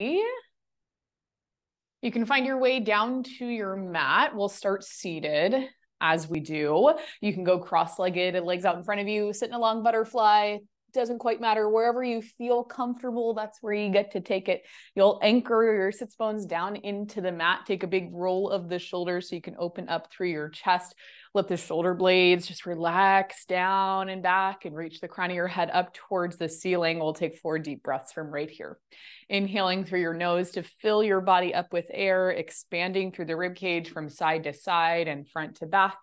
You can find your way down to your mat. We'll start seated as we do. You can go cross-legged, legs out in front of you, sit in a long butterfly, doesn't quite matter. Wherever you feel comfortable, that's where you get to take it. You'll anchor your sits bones down into the mat. Take a big roll of the shoulders so you can open up through your chest. Let the shoulder blades just relax down and back and reach the crown of your head up towards the ceiling. We'll take four deep breaths from right here. Inhaling through your nose to fill your body up with air, expanding through the rib cage from side to side and front to back.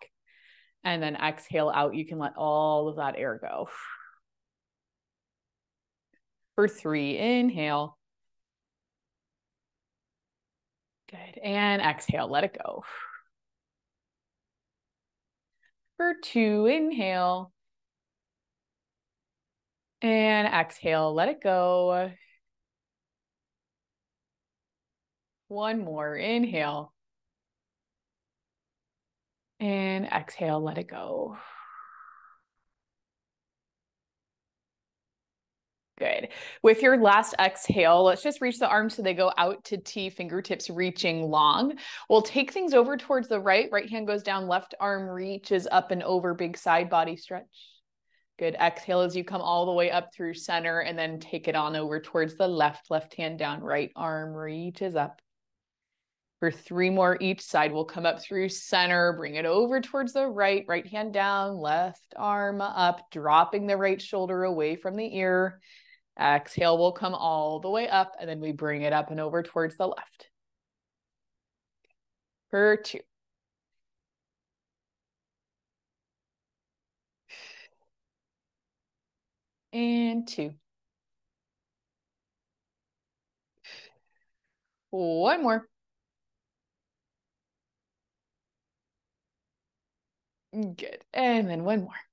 And then exhale out. You can let all of that air go for three. Inhale. Good. And exhale, let it go. For two, inhale. And exhale, let it go. One more, inhale. And exhale, let it go. Good. With your last exhale, let's just reach the arms so they go out to T, fingertips reaching long. We'll take things over towards the right. Right hand goes down, left arm reaches up and over, big side body stretch. Good. Exhale as you come all the way up through center and then take it on over towards the left, left hand down, right arm reaches up. For three more each side, we'll come up through center, bring it over towards the right, right hand down, left arm up, dropping the right shoulder away from the ear. Exhale we'll come all the way up and then we bring it up and over towards the left. For two. And two. One more. Good. And then one more.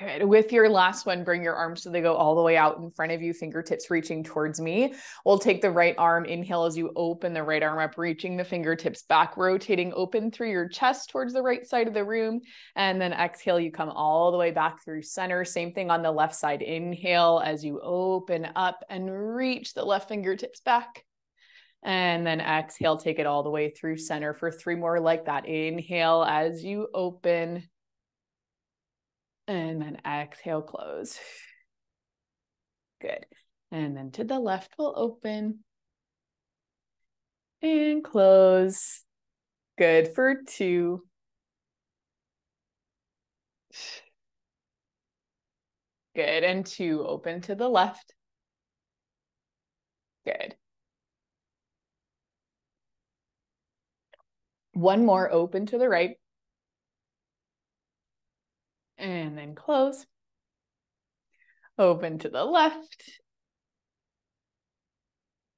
Good. With your last one, bring your arms so they go all the way out in front of you, fingertips reaching towards me. We'll take the right arm, inhale as you open the right arm up, reaching the fingertips back, rotating open through your chest towards the right side of the room. And then exhale, you come all the way back through center. Same thing on the left side. Inhale as you open up and reach the left fingertips back. And then exhale, take it all the way through center for three more like that. Inhale as you open and then exhale, close. Good. And then to the left, we'll open and close. Good for two. Good. And two, open to the left. Good. One more, open to the right and close. Open to the left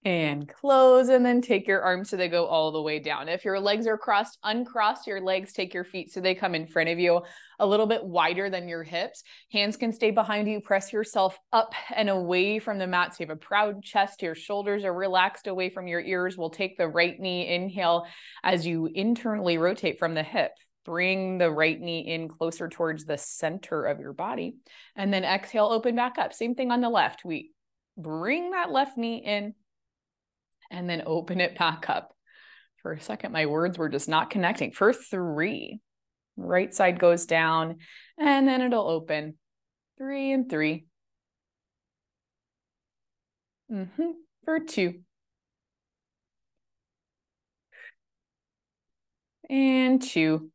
and close and then take your arms so they go all the way down. If your legs are crossed, uncross your legs, take your feet so they come in front of you a little bit wider than your hips. Hands can stay behind you. Press yourself up and away from the mat. So you have a proud chest. Your shoulders are relaxed away from your ears. We'll take the right knee, inhale as you internally rotate from the hip. Bring the right knee in closer towards the center of your body. And then exhale, open back up. Same thing on the left. We bring that left knee in and then open it back up. For a second, my words were just not connecting. For three, right side goes down and then it'll open. Three and 3 mm-hmm. For two. And two.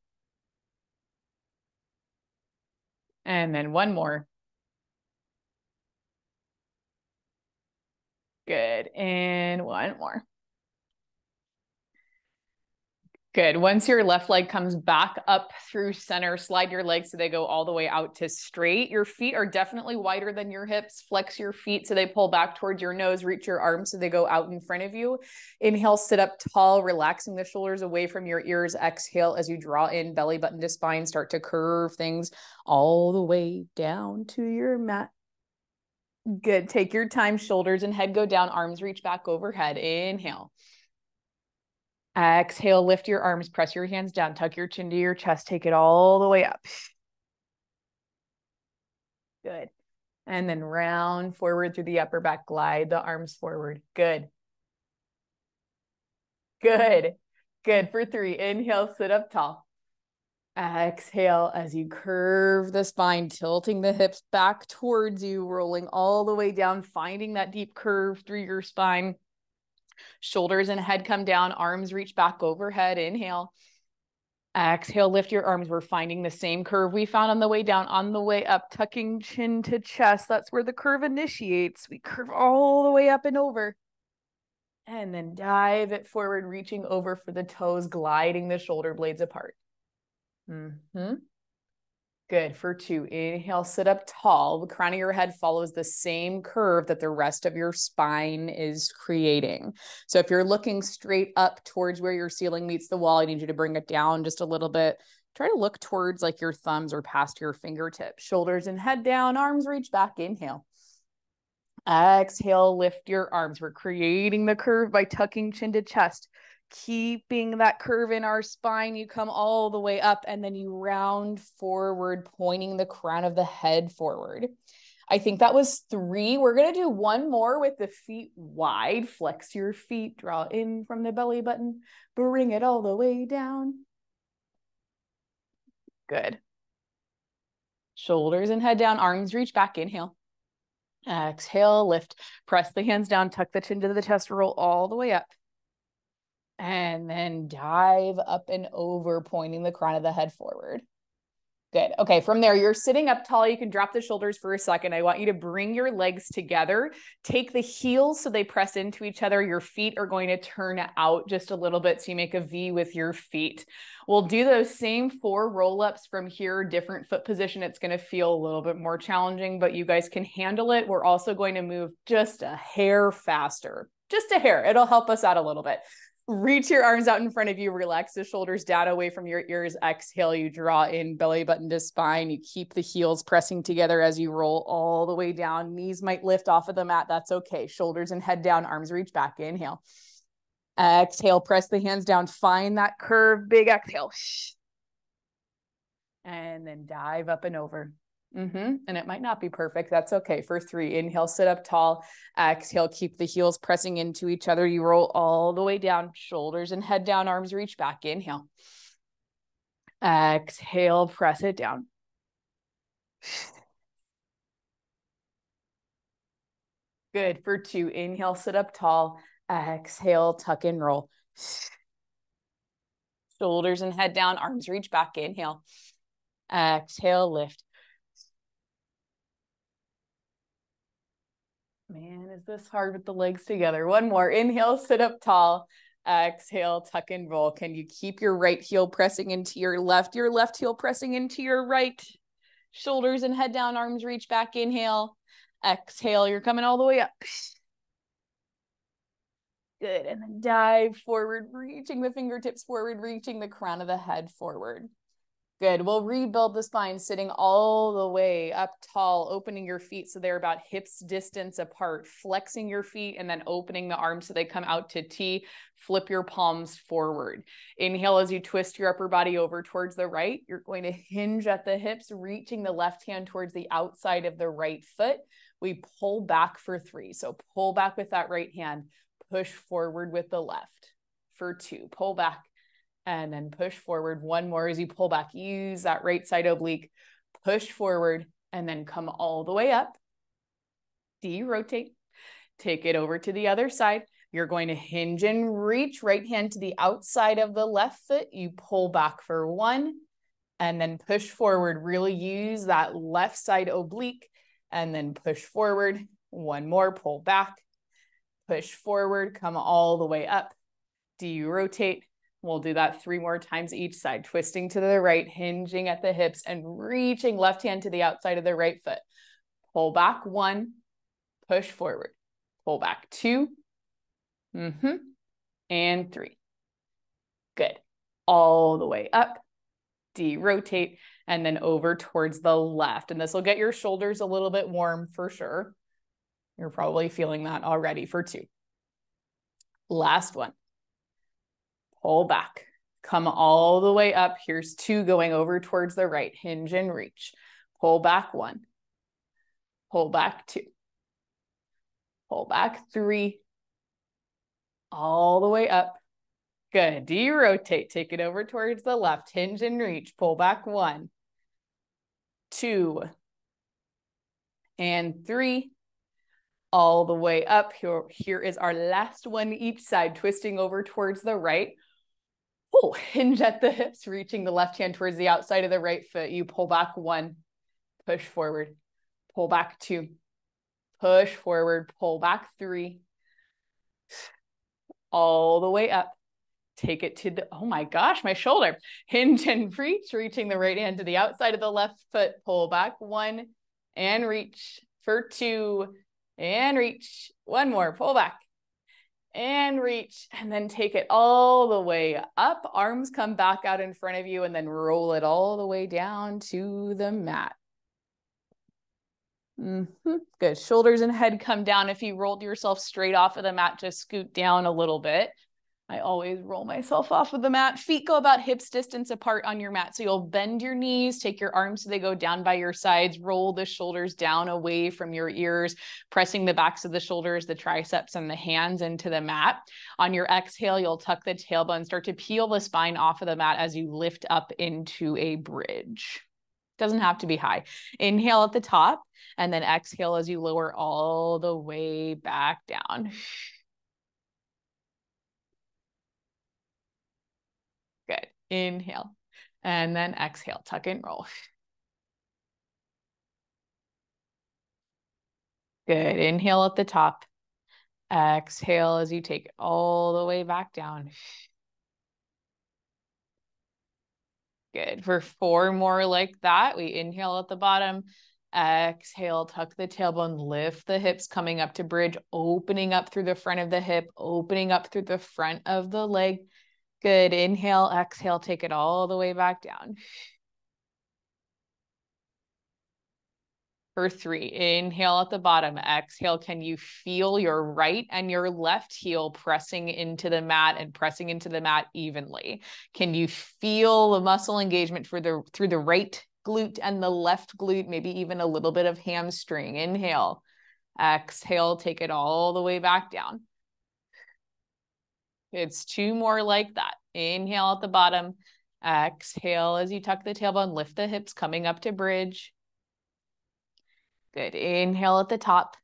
And then one more. Good. And one more. Good. Once your left leg comes back up through center, slide your legs so they go all the way out to straight. Your feet are definitely wider than your hips. Flex your feet so they pull back towards your nose. Reach your arms so they go out in front of you. Inhale, sit up tall, relaxing the shoulders away from your ears. Exhale as you draw in belly button to spine. Start to curve things all the way down to your mat. Good. Take your time. Shoulders and head go down. Arms reach back overhead. Inhale. Exhale, lift your arms, press your hands down, tuck your chin to your chest, take it all the way up. Good. And then round forward through the upper back, glide the arms forward. Good. Good. Good. For three, inhale, sit up tall. Exhale as you curve the spine, tilting the hips back towards you, rolling all the way down, finding that deep curve through your spine. Shoulders and head come down, arms reach back overhead. Inhale. Exhale, lift your arms. We're finding the same curve we found on the way down, on the way up, tucking chin to chest. That's where the curve initiates. We curve all the way up and over. And then dive it forward, reaching over for the toes, gliding the shoulder blades apart. Mm-hmm. Good. For two, inhale, sit up tall. The crown of your head follows the same curve that the rest of your spine is creating. So if you're looking straight up towards where your ceiling meets the wall, I need you to bring it down just a little bit. Try to look towards like your thumbs or past your fingertips. Shoulders and head down, arms reach back. Inhale. Exhale, lift your arms. We're creating the curve by tucking chin to chest keeping that curve in our spine. You come all the way up and then you round forward, pointing the crown of the head forward. I think that was three. We're going to do one more with the feet wide. Flex your feet, draw in from the belly button, bring it all the way down. Good. Shoulders and head down, arms reach back. Inhale. Exhale, lift. Press the hands down, tuck the chin to the chest, roll all the way up and then dive up and over, pointing the crown of the head forward. Good. Okay, from there, you're sitting up tall. You can drop the shoulders for a second. I want you to bring your legs together. Take the heels so they press into each other. Your feet are going to turn out just a little bit so you make a V with your feet. We'll do those same four roll ups from here, different foot position. It's going to feel a little bit more challenging, but you guys can handle it. We're also going to move just a hair faster, just a hair. It'll help us out a little bit reach your arms out in front of you, relax the shoulders down away from your ears. Exhale, you draw in belly button to spine. You keep the heels pressing together as you roll all the way down. Knees might lift off of the mat. That's okay. Shoulders and head down, arms reach back. Inhale. Exhale, press the hands down. Find that curve. Big exhale. And then dive up and over. Mm-hmm. And it might not be perfect. That's okay. For three, inhale, sit up tall. Exhale, keep the heels pressing into each other. You roll all the way down, shoulders and head down, arms reach back. Inhale. Exhale, press it down. Good. For two, inhale, sit up tall. Exhale, tuck and roll. Shoulders and head down, arms reach back. Inhale. Exhale, lift. Man, is this hard with the legs together? One more. Inhale, sit up tall. Exhale, tuck and roll. Can you keep your right heel pressing into your left, your left heel pressing into your right? Shoulders and head down, arms reach back. Inhale. Exhale, you're coming all the way up. Good. And then dive forward, reaching the fingertips forward, reaching the crown of the head forward. Good. We'll rebuild the spine sitting all the way up tall, opening your feet so they're about hips distance apart, flexing your feet and then opening the arms so they come out to T. Flip your palms forward. Inhale as you twist your upper body over towards the right. You're going to hinge at the hips, reaching the left hand towards the outside of the right foot. We pull back for three. So pull back with that right hand, push forward with the left for two. Pull back and then push forward. One more as you pull back. Use that right side oblique, push forward, and then come all the way up. De-rotate. Take it over to the other side. You're going to hinge and reach right hand to the outside of the left foot. You pull back for one and then push forward. Really use that left side oblique and then push forward. One more, pull back, push forward, come all the way up. De-rotate, We'll do that three more times each side, twisting to the right, hinging at the hips and reaching left hand to the outside of the right foot. Pull back one, push forward. Pull back 2 mm-hmm, and three. Good. All the way up, de-rotate, and then over towards the left. And this will get your shoulders a little bit warm for sure. You're probably feeling that already for two. Last one pull back, come all the way up. Here's two going over towards the right, hinge and reach. Pull back one, Pull back two. Pull back three. All the way up. Good. De-rotate. Take it over towards the left. Hinge and reach. Pull back one, two, and three. All the way up. Here, here is our last one each side, twisting over towards the right. Oh, hinge at the hips, reaching the left hand towards the outside of the right foot. You pull back one, push forward, pull back two, push forward, pull back three, all the way up. Take it to the, oh my gosh, my shoulder. Hinge and reach, reaching the right hand to the outside of the left foot. Pull back one and reach for two and reach. One more, pull back and reach and then take it all the way up. Arms come back out in front of you and then roll it all the way down to the mat. Mm -hmm. Good. Shoulders and head come down. If you rolled yourself straight off of the mat, just scoot down a little bit. I always roll myself off of the mat. Feet go about hips distance apart on your mat. So you'll bend your knees, take your arms so they go down by your sides, roll the shoulders down away from your ears, pressing the backs of the shoulders, the triceps, and the hands into the mat. On your exhale, you'll tuck the tailbone, start to peel the spine off of the mat as you lift up into a bridge. Doesn't have to be high. Inhale at the top and then exhale as you lower all the way back down. Good. Inhale and then exhale, tuck and roll. Good. Inhale at the top. Exhale as you take it all the way back down. Good. For four more like that, we inhale at the bottom. Exhale, tuck the tailbone, lift the hips coming up to bridge, opening up through the front of the hip, opening up through the front of the leg. Good. Inhale, exhale, take it all the way back down. For three, inhale at the bottom, exhale. Can you feel your right and your left heel pressing into the mat and pressing into the mat evenly? Can you feel the muscle engagement for the through the right glute and the left glute, maybe even a little bit of hamstring? Inhale, exhale, take it all the way back down. It's two more like that. Inhale at the bottom. Exhale as you tuck the tailbone, lift the hips coming up to bridge. Good. Inhale at the top.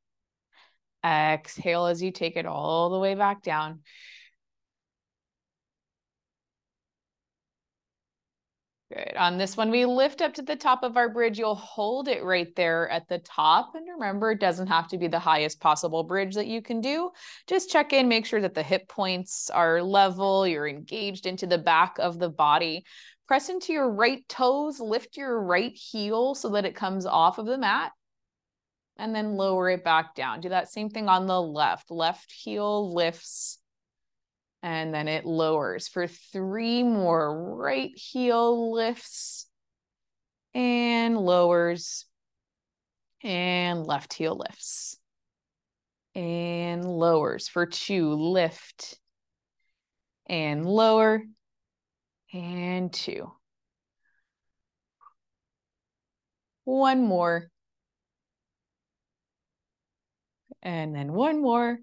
Exhale as you take it all the way back down. Good. On this one, we lift up to the top of our bridge. You'll hold it right there at the top. And remember, it doesn't have to be the highest possible bridge that you can do. Just check in, make sure that the hip points are level, you're engaged into the back of the body. Press into your right toes, lift your right heel so that it comes off of the mat. And then lower it back down. Do that same thing on the left. Left heel lifts and then it lowers for three more. Right heel lifts and lowers and left heel lifts and lowers for two. Lift and lower and two. One more. And then one more.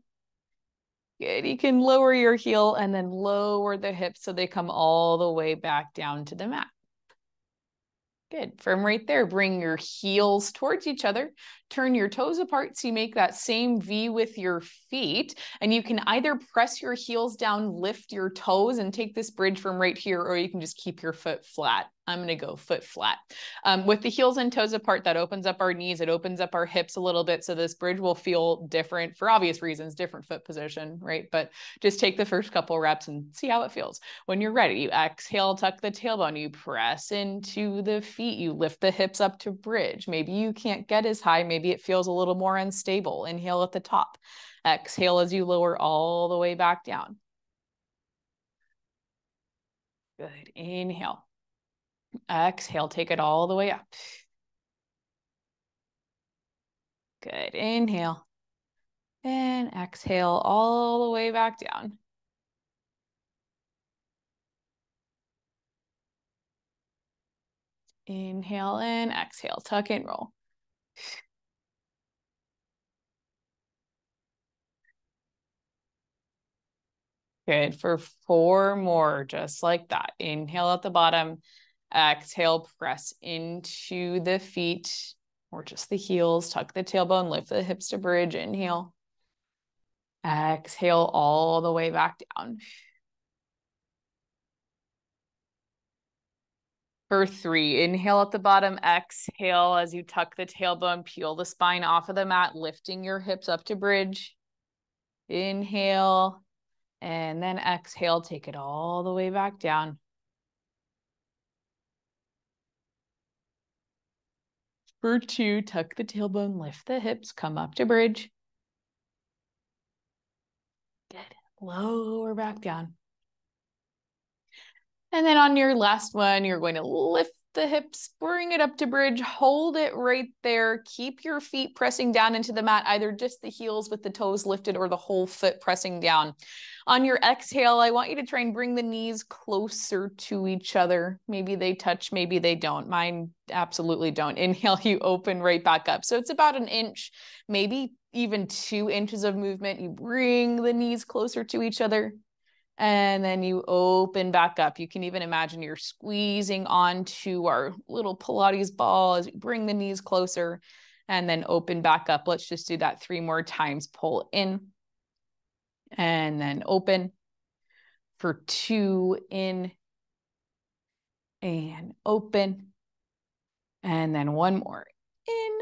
Good. You can lower your heel and then lower the hips so they come all the way back down to the mat. Good. From right there, bring your heels towards each other. Turn your toes apart so you make that same V with your feet. And you can either press your heels down, lift your toes, and take this bridge from right here, or you can just keep your foot flat. I'm going to go foot flat. Um, with the heels and toes apart, that opens up our knees. It opens up our hips a little bit. So this bridge will feel different for obvious reasons, different foot position, right? But just take the first couple reps and see how it feels. When you're ready, you exhale, tuck the tailbone, you press into the feet, you lift the hips up to bridge. Maybe you can't get as high. Maybe it feels a little more unstable. Inhale at the top. Exhale as you lower all the way back down. Good. Inhale. Exhale, take it all the way up. Good. Inhale. And exhale all the way back down. Inhale and exhale, tuck and roll. Good. For four more, just like that. Inhale at the bottom Exhale, press into the feet or just the heels. Tuck the tailbone, lift the hips to bridge. Inhale. Exhale all the way back down. For three, inhale at the bottom, exhale as you tuck the tailbone, peel the spine off of the mat, lifting your hips up to bridge. Inhale, and then exhale, take it all the way back down. For two, tuck the tailbone, lift the hips, come up to bridge. Good. Lower back down. And then on your last one, you're going to lift the hips, bring it up to bridge, hold it right there. Keep your feet pressing down into the mat, either just the heels with the toes lifted or the whole foot pressing down. On your exhale, I want you to try and bring the knees closer to each other. Maybe they touch, maybe they don't. Mine absolutely don't. Inhale, you open right back up. So it's about an inch, maybe even two inches of movement. You bring the knees closer to each other and then you open back up. You can even imagine you're squeezing onto our little Pilates ball as you bring the knees closer and then open back up. Let's just do that three more times. Pull in and then open for two in and open. And then one more in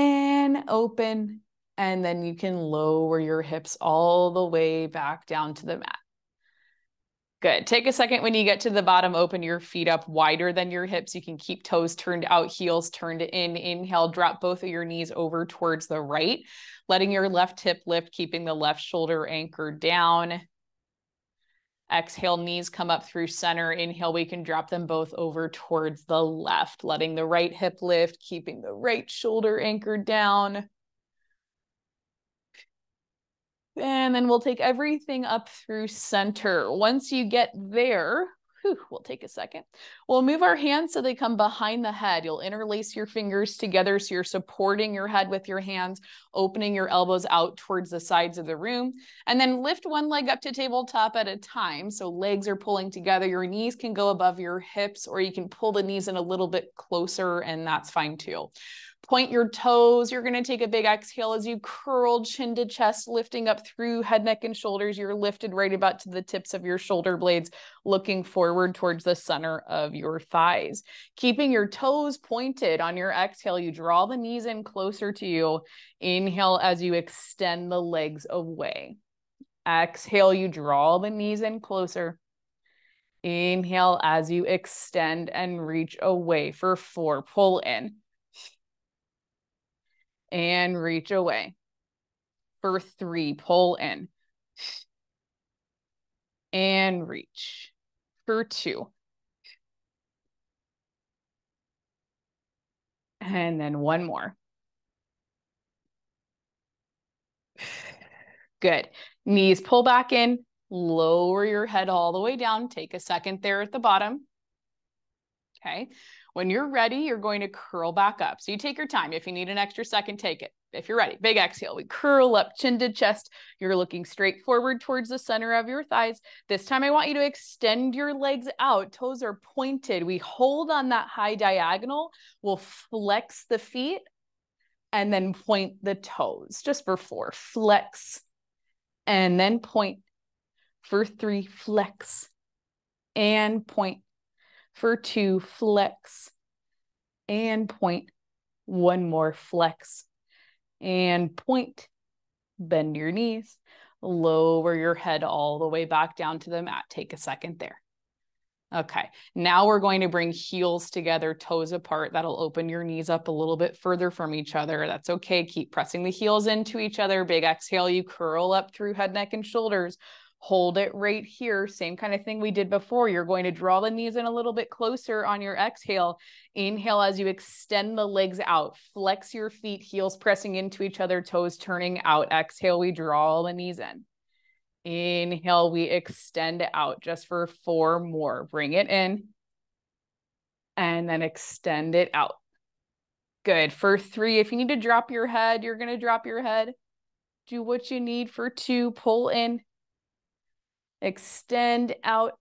and open and then you can lower your hips all the way back down to the mat. Good. Take a second when you get to the bottom, open your feet up wider than your hips. You can keep toes turned out, heels turned in. Inhale, drop both of your knees over towards the right, letting your left hip lift, keeping the left shoulder anchored down. Exhale, knees come up through center. Inhale, we can drop them both over towards the left, letting the right hip lift, keeping the right shoulder anchored down. And then we'll take everything up through center. Once you get there, whew, we'll take a second. We'll move our hands so they come behind the head. You'll interlace your fingers together so you're supporting your head with your hands, opening your elbows out towards the sides of the room. And then lift one leg up to tabletop at a time. So legs are pulling together. Your knees can go above your hips, or you can pull the knees in a little bit closer, and that's fine too. Point your toes. You're going to take a big exhale as you curl chin to chest, lifting up through head, neck, and shoulders. You're lifted right about to the tips of your shoulder blades, looking forward towards the center of your thighs. Keeping your toes pointed on your exhale, you draw the knees in closer to you. Inhale as you extend the legs away. Exhale, you draw the knees in closer. Inhale as you extend and reach away for four. Pull in and reach away. For three, pull in and reach. For two. And then one more. Good. Knees pull back in, lower your head all the way down. Take a second there at the bottom. Okay. When you're ready, you're going to curl back up. So you take your time. If you need an extra second, take it. If you're ready, big exhale. We curl up, chin to chest. You're looking straight forward towards the center of your thighs. This time, I want you to extend your legs out. Toes are pointed. We hold on that high diagonal. We'll flex the feet and then point the toes just for four. Flex and then point. For three, flex and point for two, flex and point. One more, flex and point. Bend your knees, lower your head all the way back down to the mat. Take a second there. Okay, now we're going to bring heels together, toes apart. That'll open your knees up a little bit further from each other. That's okay. Keep pressing the heels into each other. Big exhale, you curl up through head, neck, and shoulders hold it right here. Same kind of thing we did before. You're going to draw the knees in a little bit closer on your exhale. Inhale as you extend the legs out. Flex your feet, heels pressing into each other, toes turning out. Exhale, we draw the knees in. Inhale, we extend out just for four more. Bring it in and then extend it out. Good. For three, if you need to drop your head, you're going to drop your head. Do what you need for two. Pull in extend out.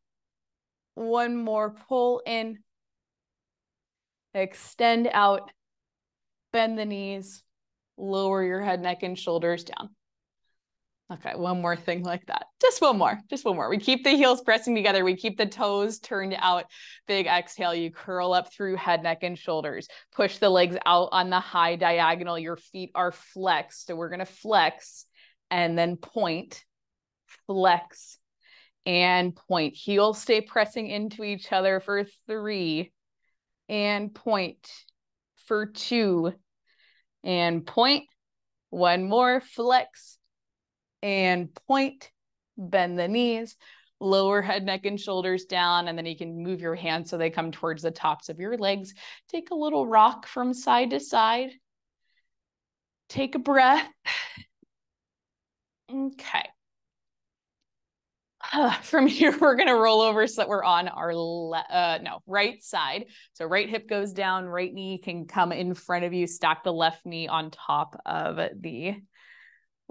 One more, pull in, extend out, bend the knees, lower your head, neck, and shoulders down. Okay, one more thing like that. Just one more, just one more. We keep the heels pressing together. We keep the toes turned out. Big exhale. You curl up through head, neck, and shoulders. Push the legs out on the high diagonal. Your feet are flexed. So we're going to flex and then point, flex, and point. Heels stay pressing into each other for three and point for two and point. One more flex and point, bend the knees, lower head, neck, and shoulders down. And then you can move your hands so they come towards the tops of your legs. Take a little rock from side to side. Take a breath. Okay. from here, we're going to roll over so that we're on our le- uh, no right side. So right hip goes down, right knee can come in front of you. Stack the left knee on top of the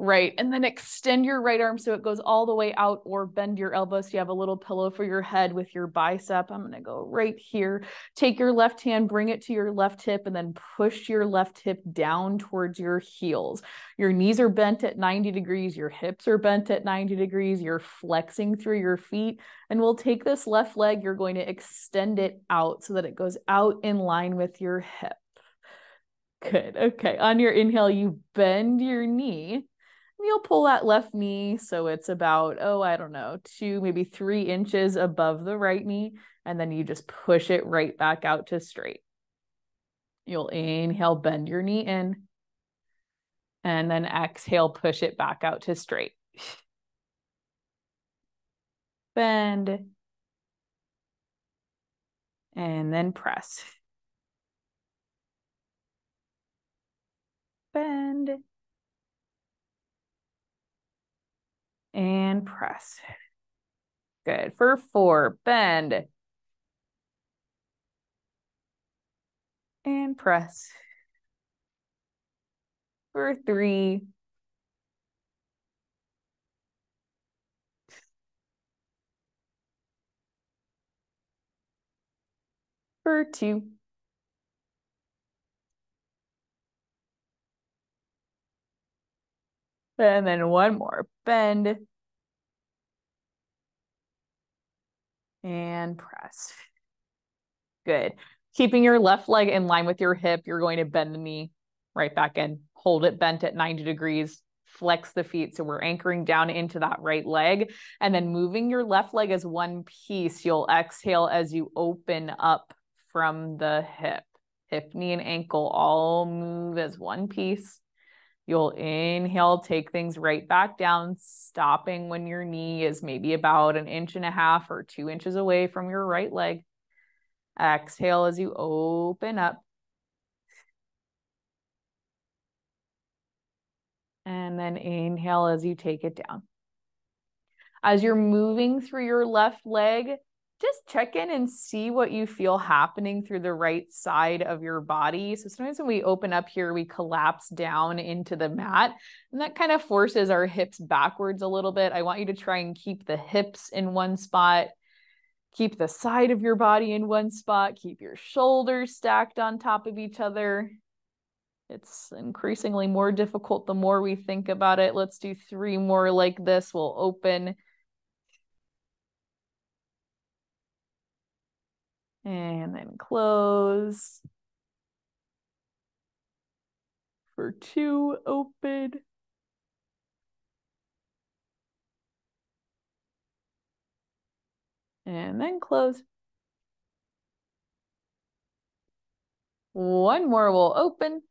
Right. And then extend your right arm so it goes all the way out or bend your elbow so you have a little pillow for your head with your bicep. I'm going to go right here. Take your left hand, bring it to your left hip, and then push your left hip down towards your heels. Your knees are bent at 90 degrees, your hips are bent at 90 degrees. You're flexing through your feet. And we'll take this left leg, you're going to extend it out so that it goes out in line with your hip. Good. Okay. On your inhale, you bend your knee you'll pull that left knee so it's about oh i don't know two maybe three inches above the right knee and then you just push it right back out to straight. You'll inhale bend your knee in and then exhale push it back out to straight. Bend. And then press. Bend and press. Good. For four, bend. And press. For three. For two. And then one more. Bend. And press. Good. Keeping your left leg in line with your hip, you're going to bend the knee right back in. Hold it bent at 90 degrees. Flex the feet. So we're anchoring down into that right leg. And then moving your left leg as one piece. You'll exhale as you open up from the hip. Hip, knee, and ankle all move as one piece. You'll inhale, take things right back down, stopping when your knee is maybe about an inch and a half or two inches away from your right leg. Exhale as you open up. And then inhale as you take it down. As you're moving through your left leg, just check in and see what you feel happening through the right side of your body. So sometimes when we open up here, we collapse down into the mat, and that kind of forces our hips backwards a little bit. I want you to try and keep the hips in one spot, keep the side of your body in one spot, keep your shoulders stacked on top of each other. It's increasingly more difficult the more we think about it. Let's do three more like this. We'll open and then close. For two, open. And then close. One more will open.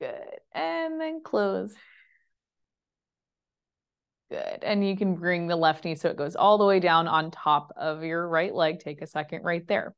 Good. And then close. Good. And you can bring the left knee so it goes all the way down on top of your right leg. Take a second right there.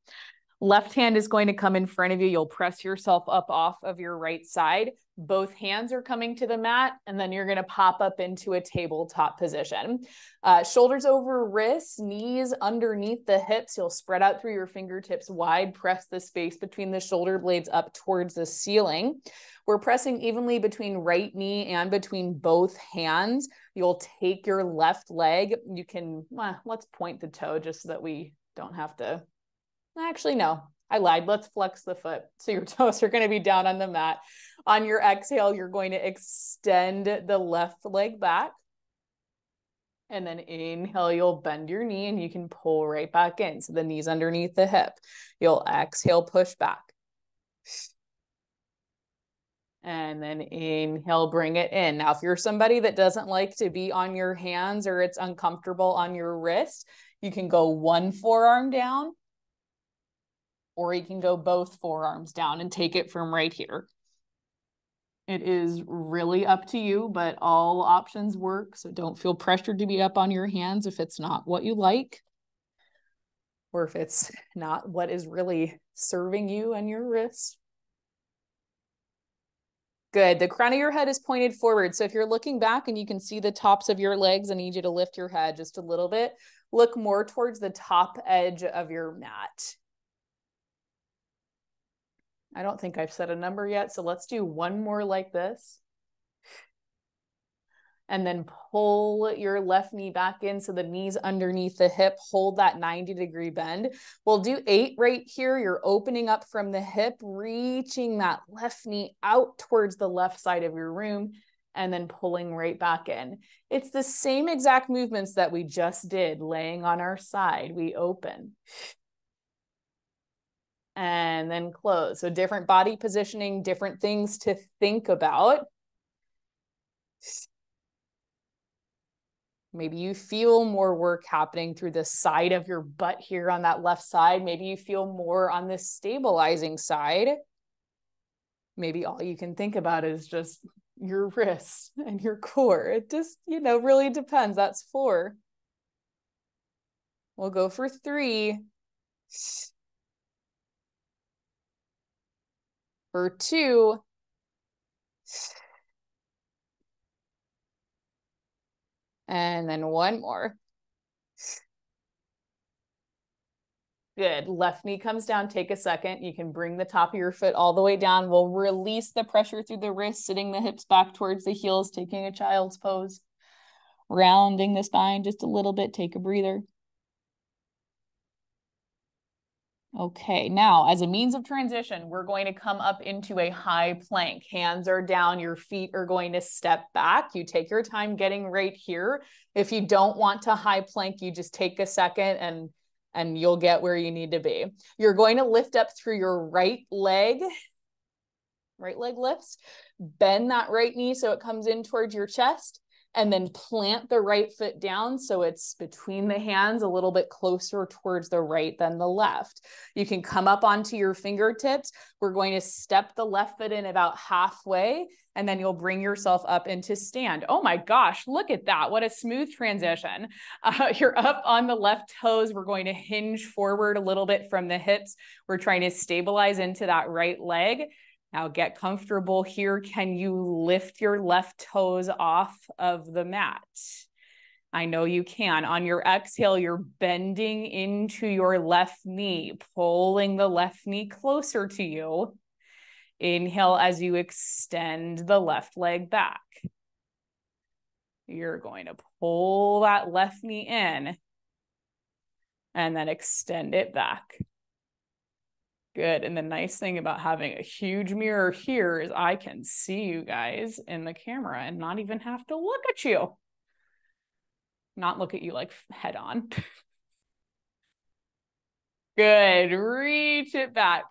Left hand is going to come in front of you. You'll press yourself up off of your right side. Both hands are coming to the mat, and then you're going to pop up into a tabletop position. Uh, shoulders over wrists, knees underneath the hips. You'll spread out through your fingertips wide, press the space between the shoulder blades up towards the ceiling. We're pressing evenly between right knee and between both hands. You'll take your left leg. You can, well, let's point the toe just so that we don't have to. Actually, no, I lied. Let's flex the foot. So your toes are going to be down on the mat. On your exhale, you're going to extend the left leg back. And then inhale, you'll bend your knee and you can pull right back in. So the knee's underneath the hip. You'll exhale, push back. And then inhale, bring it in. Now, if you're somebody that doesn't like to be on your hands or it's uncomfortable on your wrist, you can go one forearm down or you can go both forearms down and take it from right here. It is really up to you, but all options work. So don't feel pressured to be up on your hands if it's not what you like or if it's not what is really serving you and your wrist. Good. The crown of your head is pointed forward. So if you're looking back and you can see the tops of your legs, I need you to lift your head just a little bit. Look more towards the top edge of your mat. I don't think I've set a number yet. So let's do one more like this. And then pull your left knee back in so the knee's underneath the hip. Hold that 90 degree bend. We'll do eight right here. You're opening up from the hip, reaching that left knee out towards the left side of your room, and then pulling right back in. It's the same exact movements that we just did, laying on our side. We open and then close. So different body positioning, different things to think about. Maybe you feel more work happening through the side of your butt here on that left side. Maybe you feel more on this stabilizing side. Maybe all you can think about is just your wrists and your core. It just, you know, really depends. That's four. We'll go for three. For two, and then one more. Good. Left knee comes down. Take a second. You can bring the top of your foot all the way down. We'll release the pressure through the wrist, sitting the hips back towards the heels, taking a child's pose. Rounding the spine just a little bit. Take a breather. Okay, now as a means of transition, we're going to come up into a high plank. Hands are down, your feet are going to step back. You take your time getting right here. If you don't want to high plank, you just take a second and and you'll get where you need to be. You're going to lift up through your right leg. Right leg lifts. Bend that right knee so it comes in towards your chest and then plant the right foot down so it's between the hands a little bit closer towards the right than the left. You can come up onto your fingertips. We're going to step the left foot in about halfway and then you'll bring yourself up into stand. Oh my gosh, look at that. What a smooth transition. Uh, you're up on the left toes. We're going to hinge forward a little bit from the hips. We're trying to stabilize into that right leg. Now get comfortable here. Can you lift your left toes off of the mat? I know you can. On your exhale, you're bending into your left knee, pulling the left knee closer to you. Inhale as you extend the left leg back. You're going to pull that left knee in and then extend it back. Good. And the nice thing about having a huge mirror here is I can see you guys in the camera and not even have to look at you. Not look at you like head on. Good. Reach it back.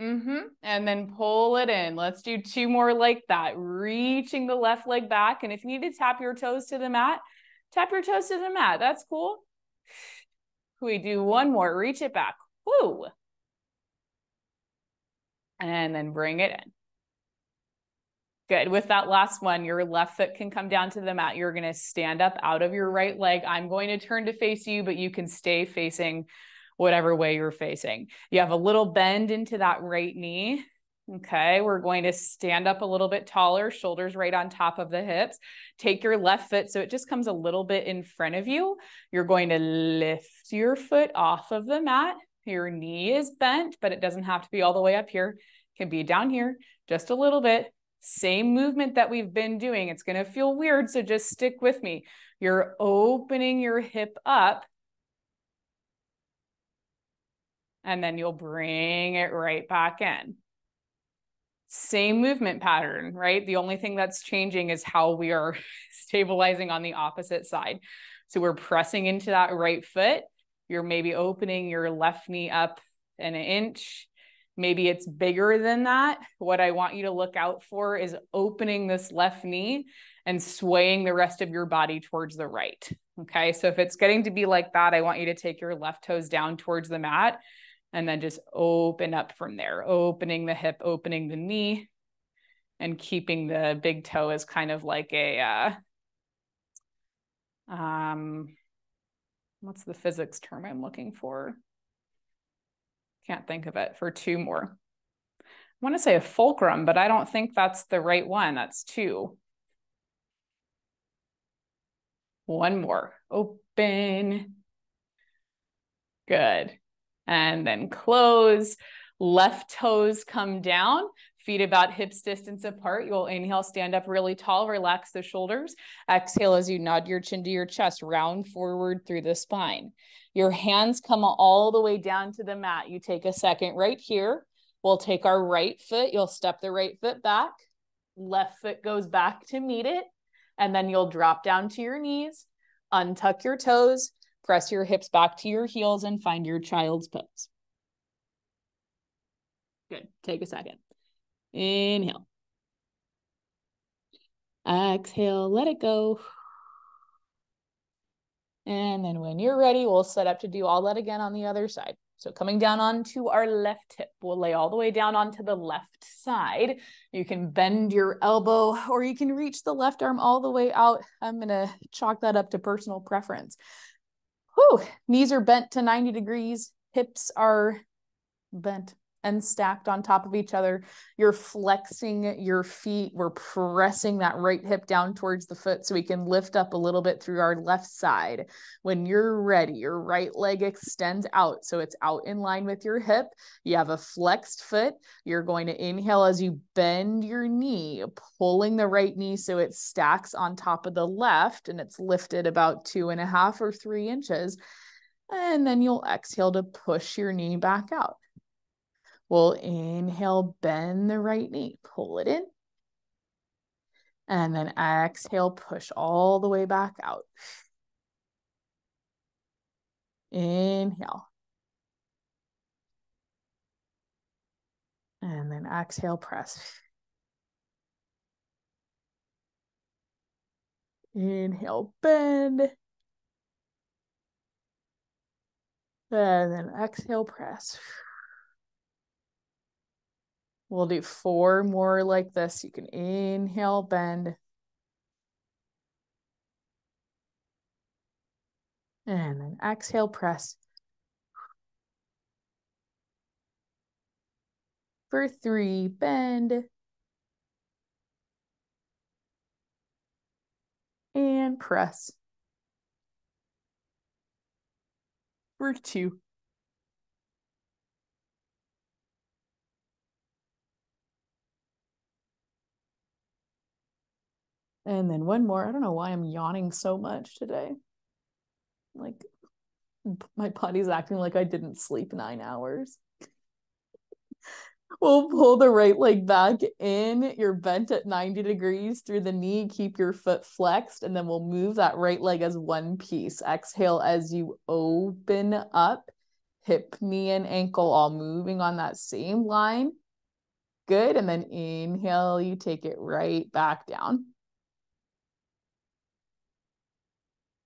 Mm-hmm. And then pull it in. Let's do two more like that. Reaching the left leg back. And if you need to tap your toes to the mat, tap your toes to the mat. That's cool. We do one more. Reach it back. Woo. And then bring it in. Good. With that last one, your left foot can come down to the mat. You're going to stand up out of your right leg. I'm going to turn to face you, but you can stay facing whatever way you're facing. You have a little bend into that right knee. Okay, we're going to stand up a little bit taller, shoulders right on top of the hips. Take your left foot so it just comes a little bit in front of you. You're going to lift your foot off of the mat. Your knee is bent, but it doesn't have to be all the way up here. It can be down here just a little bit. Same movement that we've been doing. It's going to feel weird, so just stick with me. You're opening your hip up and then you'll bring it right back in. Same movement pattern, right? The only thing that's changing is how we are stabilizing on the opposite side. So we're pressing into that right foot. You're maybe opening your left knee up an inch. Maybe it's bigger than that. What I want you to look out for is opening this left knee and swaying the rest of your body towards the right. Okay. So if it's getting to be like that, I want you to take your left toes down towards the mat and then just open up from there, opening the hip, opening the knee, and keeping the big toe as kind of like a uh, um what's the physics term I'm looking for? Can't think of it for two more. I want to say a fulcrum, but I don't think that's the right one. That's two. One more. Open. Good and then close. Left toes come down, feet about hips distance apart. You'll inhale, stand up really tall, relax the shoulders. Exhale as you nod your chin to your chest, round forward through the spine. Your hands come all the way down to the mat. You take a second right here. We'll take our right foot. You'll step the right foot back. Left foot goes back to meet it. And then you'll drop down to your knees, untuck your toes, Press your hips back to your heels and find your child's pose. Good. Take a second. Inhale. Exhale, let it go. And then when you're ready, we'll set up to do all that again on the other side. So coming down onto our left hip, we'll lay all the way down onto the left side. You can bend your elbow or you can reach the left arm all the way out. I'm to chalk that up to personal preference whew, knees are bent to 90 degrees, hips are bent and stacked on top of each other. You're flexing your feet. We're pressing that right hip down towards the foot so we can lift up a little bit through our left side. When you're ready, your right leg extends out. So it's out in line with your hip. You have a flexed foot. You're going to inhale as you bend your knee, pulling the right knee so it stacks on top of the left and it's lifted about two and a half or three inches. And then you'll exhale to push your knee back out. We'll inhale, bend the right knee, pull it in. And then exhale, push all the way back out. Inhale. And then exhale, press. Inhale, bend. And then exhale, press. We'll do four more like this. You can inhale, bend. And then exhale, press. For three, bend. And press. For two. And then one more. I don't know why I'm yawning so much today. Like my body's acting like I didn't sleep nine hours. we'll pull the right leg back in. You're bent at 90 degrees through the knee. Keep your foot flexed. And then we'll move that right leg as one piece. Exhale as you open up, hip, knee, and ankle all moving on that same line. Good. And then inhale, you take it right back down.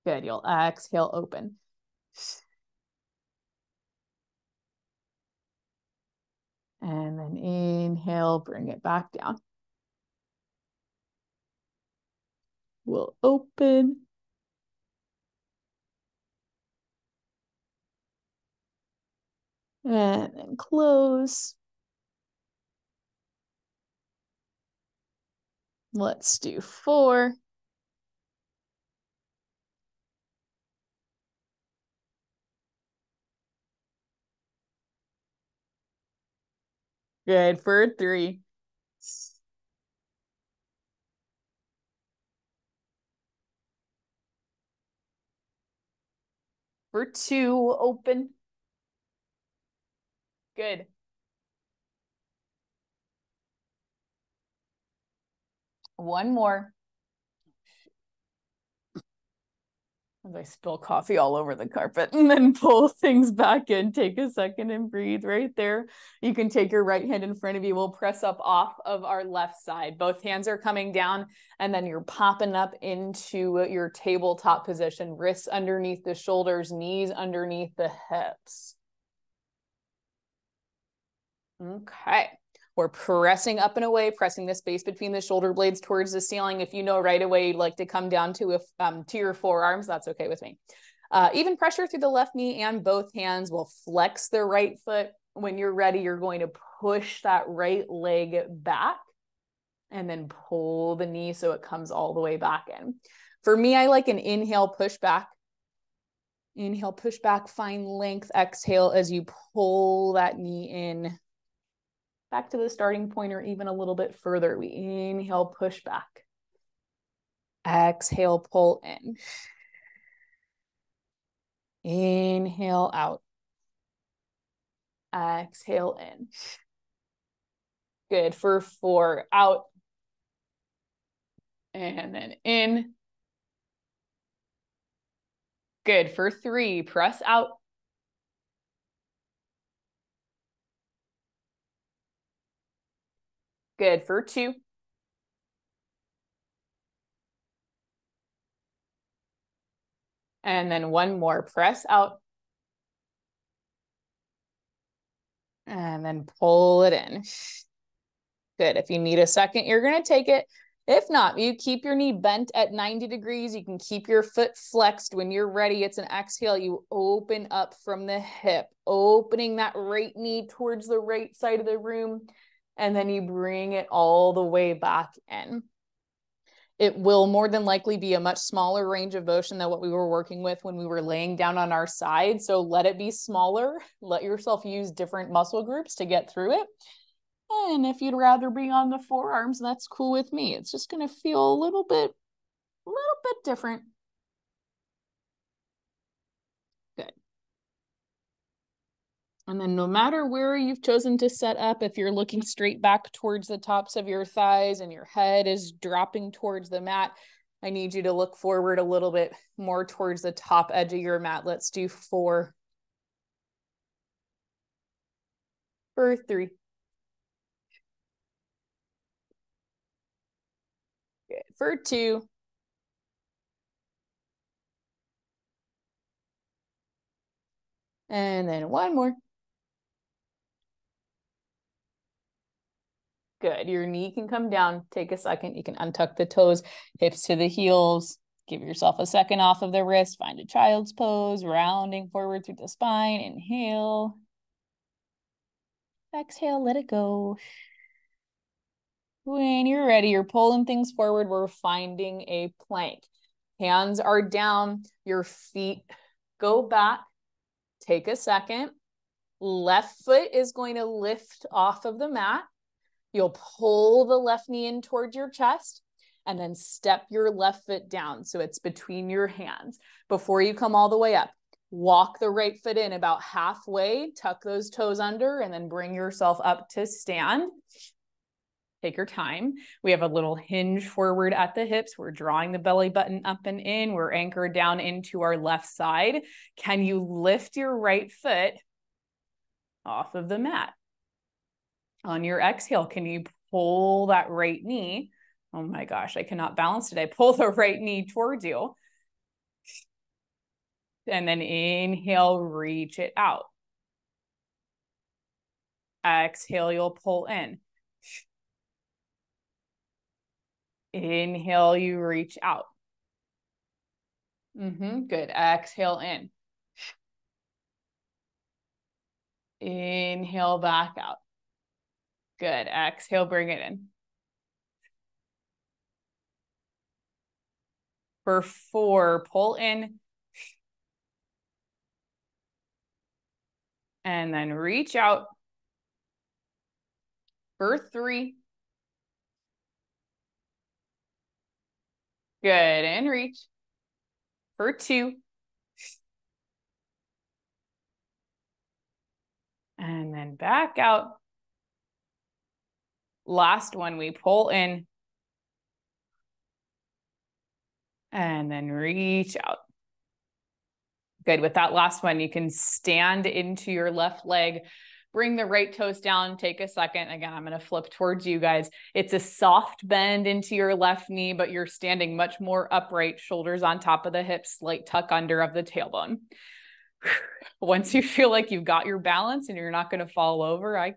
Good. You'll exhale, open. And then inhale, bring it back down. We'll open. And then close. Let's do four. Good for three. For two, open. Good. One more. I spill coffee all over the carpet and then pull things back in. Take a second and breathe right there. You can take your right hand in front of you. We'll press up off of our left side. Both hands are coming down and then you're popping up into your tabletop position. Wrists underneath the shoulders, knees underneath the hips. Okay. We're pressing up and away, pressing the space between the shoulder blades towards the ceiling. If you know right away you'd like to come down to, a, um, to your forearms, that's okay with me. Uh, even pressure through the left knee and both hands will flex the right foot. When you're ready, you're going to push that right leg back and then pull the knee so it comes all the way back in. For me, I like an inhale, push back. Inhale, push back, find length. Exhale as you pull that knee in back to the starting point or even a little bit further. We inhale, push back. Exhale, pull in. Inhale out. Exhale in. Good for four. Out. And then in. Good for three. Press out. Good for two. And then one more, press out. And then pull it in. Good. If you need a second, you're going to take it. If not, you keep your knee bent at 90 degrees. You can keep your foot flexed. When you're ready, it's an exhale. You open up from the hip, opening that right knee towards the right side of the room and then you bring it all the way back in. It will more than likely be a much smaller range of motion than what we were working with when we were laying down on our side. So let it be smaller. Let yourself use different muscle groups to get through it. And if you'd rather be on the forearms, that's cool with me. It's just going to feel a little bit, a little bit different. And then no matter where you've chosen to set up, if you're looking straight back towards the tops of your thighs and your head is dropping towards the mat, I need you to look forward a little bit more towards the top edge of your mat. Let's do four. For three. For two. And then one more. Good. Your knee can come down. Take a second. You can untuck the toes, hips to the heels. Give yourself a second off of the wrist. Find a child's pose, rounding forward through the spine. Inhale. Exhale, let it go. When you're ready, you're pulling things forward. We're finding a plank. Hands are down, your feet go back. Take a second. Left foot is going to lift off of the mat. You'll pull the left knee in towards your chest and then step your left foot down. So it's between your hands before you come all the way up. Walk the right foot in about halfway, tuck those toes under, and then bring yourself up to stand. Take your time. We have a little hinge forward at the hips. We're drawing the belly button up and in. We're anchored down into our left side. Can you lift your right foot off of the mat? On your exhale, can you pull that right knee? Oh my gosh, I cannot balance today. Pull the right knee towards you. And then inhale, reach it out. Exhale, you'll pull in. Inhale, you reach out. Mm-hmm, good. Exhale in. Inhale back out. Good. Exhale, bring it in. For four, pull in. And then reach out. For three. Good. And reach. For two. And then back out. Last one, we pull in. And then reach out. Good. With that last one, you can stand into your left leg, bring the right toes down, take a second. Again, I'm going to flip towards you guys. It's a soft bend into your left knee, but you're standing much more upright, shoulders on top of the hips, slight tuck under of the tailbone. Once you feel like you've got your balance and you're not going to fall over, I'm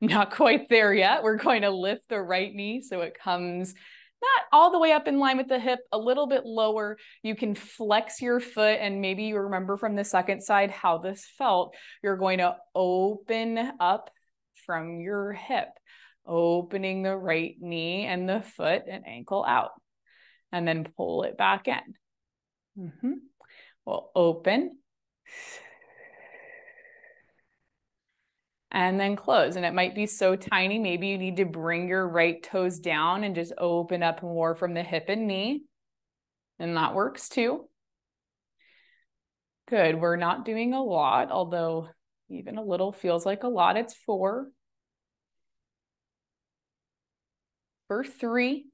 not quite there yet. We're going to lift the right knee so it comes not all the way up in line with the hip, a little bit lower. You can flex your foot, and maybe you remember from the second side how this felt. You're going to open up from your hip, opening the right knee and the foot and ankle out, and then pull it back in. Mm-hmm. We'll open and then close. And it might be so tiny. Maybe you need to bring your right toes down and just open up more from the hip and knee. And that works too. Good. We're not doing a lot, although even a little feels like a lot. It's four. For three.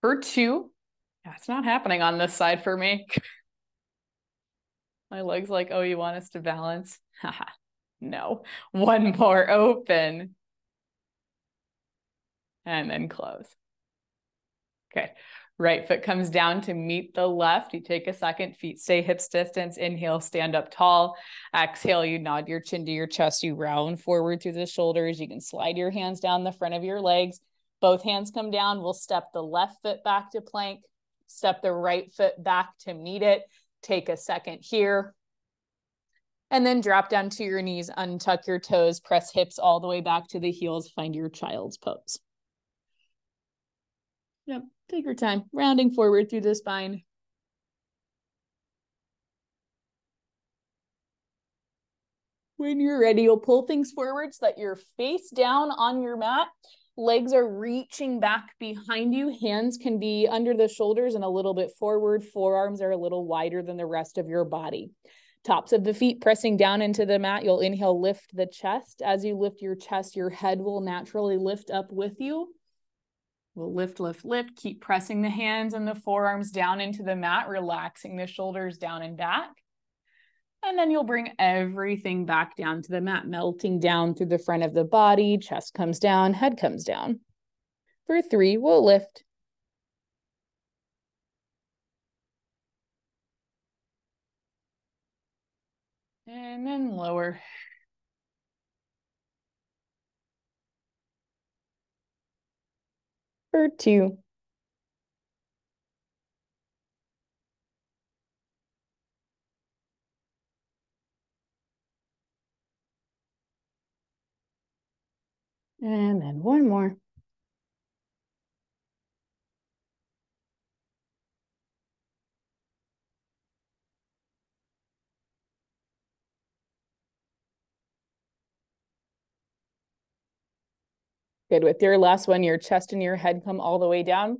For two. That's not happening on this side for me. My leg's like, oh, you want us to balance? no. One more open. And then close. Okay. Right foot comes down to meet the left. You take a second, feet stay hips distance. Inhale, stand up tall. Exhale, you nod your chin to your chest. You round forward through the shoulders. You can slide your hands down the front of your legs. Both hands come down. We'll step the left foot back to plank, step the right foot back to meet it take a second here. And then drop down to your knees, untuck your toes, press hips all the way back to the heels, find your child's pose. Yep, take your time, rounding forward through the spine. When you're ready, you'll pull things forward so that you're face down on your mat. Legs are reaching back behind you. Hands can be under the shoulders and a little bit forward. Forearms are a little wider than the rest of your body. Tops of the feet pressing down into the mat. You'll inhale, lift the chest. As you lift your chest, your head will naturally lift up with you. We'll lift, lift, lift. Keep pressing the hands and the forearms down into the mat, relaxing the shoulders down and back. And then you'll bring everything back down to the mat, melting down through the front of the body. Chest comes down, head comes down. For three, we'll lift. And then lower. For two. And then one more. Good. With your last one, your chest and your head come all the way down.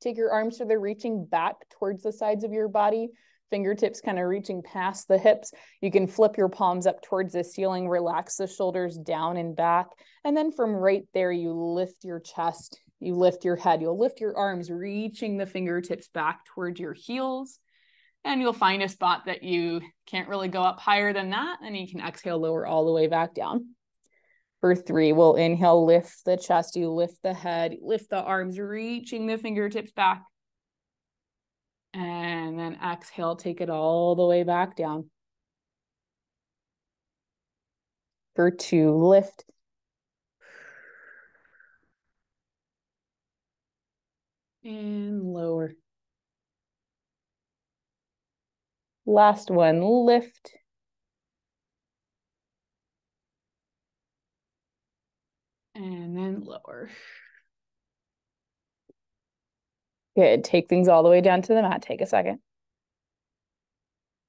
Take your arms so they're reaching back towards the sides of your body fingertips kind of reaching past the hips. You can flip your palms up towards the ceiling, relax the shoulders down and back. And then from right there, you lift your chest, you lift your head, you'll lift your arms, reaching the fingertips back towards your heels. And you'll find a spot that you can't really go up higher than that. And you can exhale, lower all the way back down. For three, we'll inhale, lift the chest, you lift the head, lift the arms, reaching the fingertips back. And then exhale, take it all the way back down. For two, lift. And lower. Last one, lift. And then lower. Good. Take things all the way down to the mat. Take a second.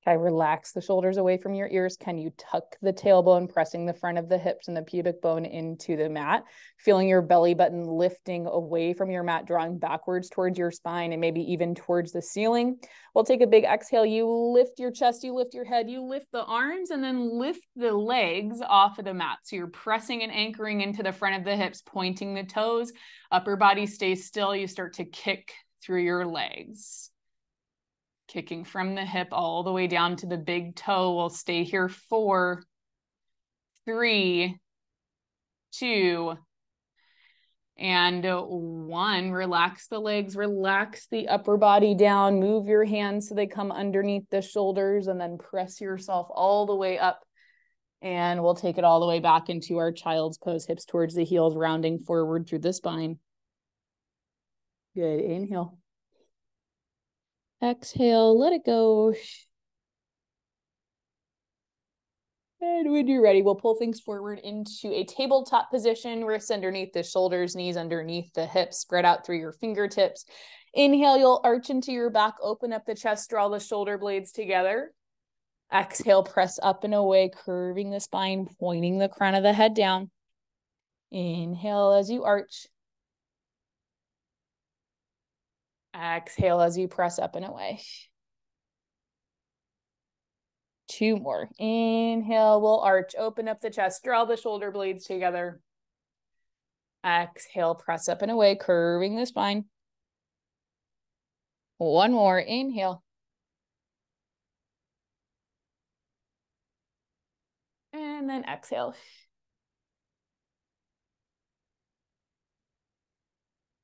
Okay, relax the shoulders away from your ears. Can you tuck the tailbone, pressing the front of the hips and the pubic bone into the mat? Feeling your belly button lifting away from your mat, drawing backwards towards your spine and maybe even towards the ceiling. We'll take a big exhale. You lift your chest, you lift your head, you lift the arms, and then lift the legs off of the mat. So you're pressing and anchoring into the front of the hips, pointing the toes. Upper body stays still. You start to kick through your legs kicking from the hip all the way down to the big toe. We'll stay here four, three, two, and one. Relax the legs, relax the upper body down, move your hands so they come underneath the shoulders, and then press yourself all the way up. And we'll take it all the way back into our child's pose, hips towards the heels, rounding forward through the spine. Good. Inhale. Exhale, let it go. And when you're ready, we'll pull things forward into a tabletop position, wrists underneath the shoulders, knees underneath the hips, spread out through your fingertips. Inhale, you'll arch into your back, open up the chest, draw the shoulder blades together. Exhale, press up and away, curving the spine, pointing the crown of the head down. Inhale as you arch. Exhale as you press up and away. Two more. Inhale, we'll arch, open up the chest, draw the shoulder blades together. Exhale, press up and away, curving the spine. One more. Inhale. And then exhale.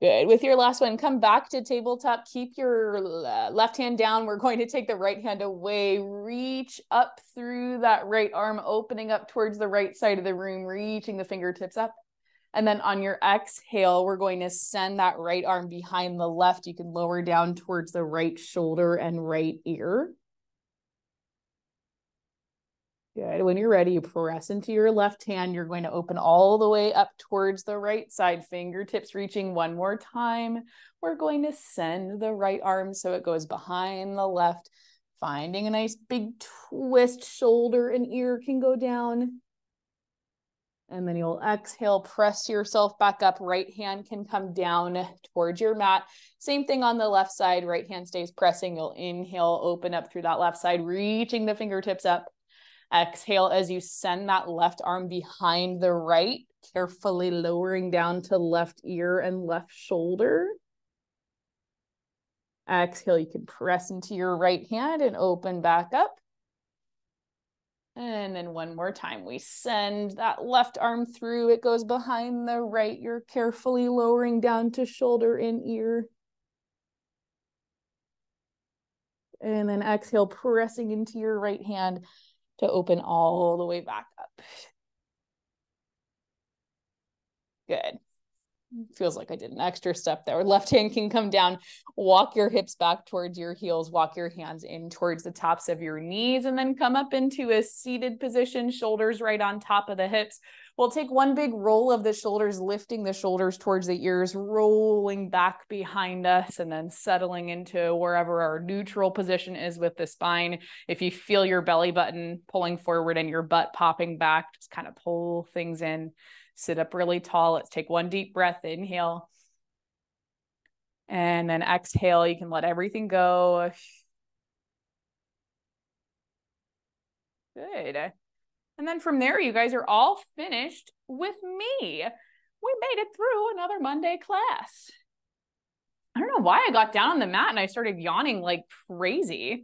Good. With your last one, come back to tabletop. Keep your uh, left hand down. We're going to take the right hand away. Reach up through that right arm, opening up towards the right side of the room, reaching the fingertips up. And then on your exhale, we're going to send that right arm behind the left. You can lower down towards the right shoulder and right ear. Good. When you're ready, you press into your left hand. You're going to open all the way up towards the right side, fingertips reaching one more time. We're going to send the right arm so it goes behind the left, finding a nice big twist. Shoulder and ear can go down. And then you'll exhale, press yourself back up. Right hand can come down towards your mat. Same thing on the left side. Right hand stays pressing. You'll inhale, open up through that left side, reaching the fingertips up. Exhale as you send that left arm behind the right, carefully lowering down to left ear and left shoulder. Exhale, you can press into your right hand and open back up. And then one more time, we send that left arm through. It goes behind the right. You're carefully lowering down to shoulder and ear. And then exhale, pressing into your right hand to open all the way back up. Good. Feels like I did an extra step there. Left hand can come down. Walk your hips back towards your heels. Walk your hands in towards the tops of your knees and then come up into a seated position, shoulders right on top of the hips. We'll take one big roll of the shoulders, lifting the shoulders towards the ears, rolling back behind us, and then settling into wherever our neutral position is with the spine. If you feel your belly button pulling forward and your butt popping back, just kind of pull things in. Sit up really tall. Let's take one deep breath. Inhale. And then exhale. You can let everything go. Good. And then from there, you guys are all finished with me. We made it through another Monday class. I don't know why I got down on the mat and I started yawning like crazy.